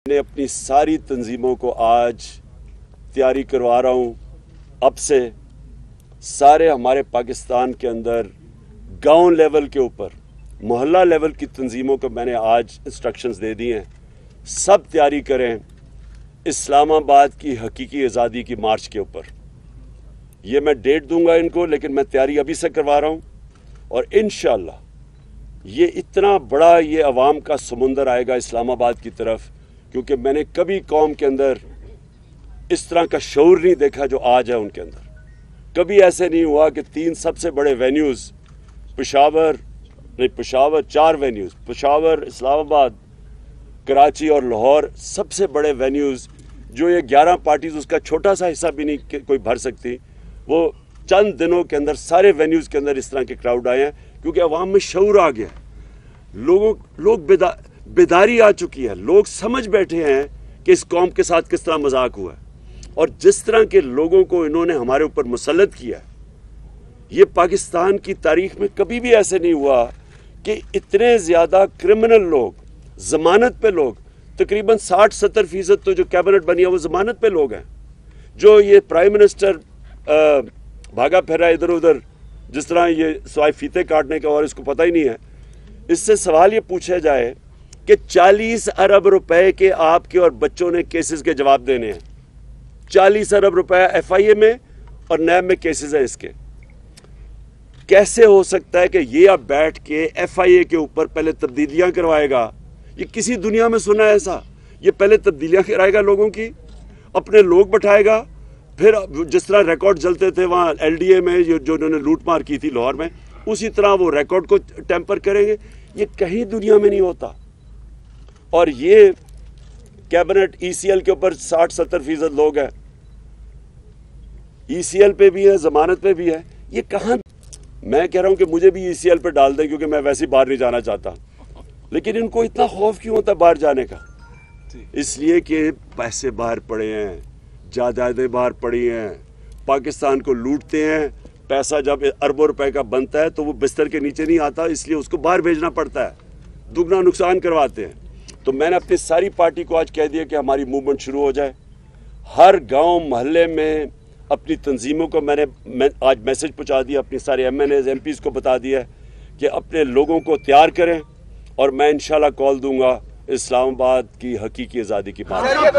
मैंने अपनी सारी तंजीमों को आज तैयारी करवा रहा हूँ। अब से सारे हमारे पाकिस्तान के अंदर गाँव लेवल के ऊपर, मोहल्ला लेवल की तंजीमों को मैंने आज इंस्ट्रक्शंस दे दी हैं। सब तैयारी करें इस्लामाबाद की हकीकी आज़ादी की मार्च के ऊपर। ये मैं डेट दूँगा इनको, लेकिन मैं तैयारी अभी से करवा रहा हूँ और इन ये इतना बड़ा ये अवाम का समुंदर आएगा इस्लामाबाद की तरफ़ क्योंकि मैंने कभी कौम के अंदर इस तरह का शौर नहीं देखा जो आज है उनके अंदर। कभी ऐसे नहीं हुआ कि तीन सबसे बड़े वेन्यूज़ पेशावर, नहीं, पेशावर, चार वेन्यूज़ पेशावर, इस्लामाबाद, कराची और लाहौर, सबसे बड़े वेन्यूज़ जो ये ग्यारह पार्टीज़ उसका छोटा सा हिस्सा भी नहीं कोई भर सकती, वो चंद दिनों के अंदर सारे वेन्यूज़ के अंदर इस तरह के क्राउड आए हैं, क्योंकि अवाम में शौर आ गया। लोगों, लोग बेदा बेदारी आ चुकी है। लोग समझ बैठे हैं कि इस कौम के साथ किस तरह मज़ाक हुआ है। और जिस तरह के लोगों को इन्होंने हमारे ऊपर मुसलत किया है, ये पाकिस्तान की तारीख में कभी भी ऐसे नहीं हुआ कि इतने ज़्यादा क्रिमिनल लोग, जमानत पे लोग, तकरीबन साठ, सत्तर फ़ीसद तो जो कैबिनेट बनी है, वो जमानत पे लोग हैं। जो ये प्राइम मिनिस्टर भागा फेरा इधर उधर, जिस तरह ये सवाई फीते काटने का और इसको पता ही नहीं है। इससे सवाल ये पूछा जाए कि 40 अरब रुपए के आपके और बच्चों ने केसेस के जवाब देने हैं। 40 अरब रुपए एफआईए में और नैब में केसेस है इसके। कैसे हो सकता है कि ये आप बैठ के एफआईए के ऊपर पहले तब्दीलियाँ करवाएगा? ये किसी दुनिया में सुना है ऐसा? ये पहले तब्दीलियाँ कराएगा लोगों की? अपने लोग बैठाएगा? फिर जिस तरह रिकॉर्ड जलते थे वहाँ एलडीए में जो उन्होंने लूट मार की थी लाहौर में, उसी तरह वो रिकॉर्ड को टेम्पर करेंगे। ये कहीं दुनिया में नहीं होता। और ये कैबिनेट ईसीएल के ऊपर 60-70 फ़ीसद लोग हैं। ईसीएल पे भी है, जमानत पे भी है। ये कहाँ मैं कह रहा हूँ कि मुझे भी ईसीएल पे डाल दें, क्योंकि मैं वैसे बाहर नहीं जाना चाहता। लेकिन इनको इतना खौफ क्यों होता बाहर जाने का? इसलिए कि पैसे बाहर पड़े हैं, जायदादें बाहर पड़ी हैं। पाकिस्तान को लूटते हैं। पैसा जब अरबों रुपए का बनता है तो वो बिस्तर के नीचे नहीं आता, इसलिए उसको बाहर भेजना पड़ता है। दुगना नुकसान करवाते हैं। तो मैंने अपनी सारी पार्टी को आज कह दिया कि हमारी मूवमेंट शुरू हो जाए। हर गाँव, मोहल्ले में अपनी तंजीमों को मैंने, मैं, आज मैसेज पहुँचा दिया, अपने सारे एम एन एम को बता दिया कि अपने लोगों को तैयार करें और मैं इन कॉल दूँगा इस्लामाबाद की हकीकी आज़ादी की बात।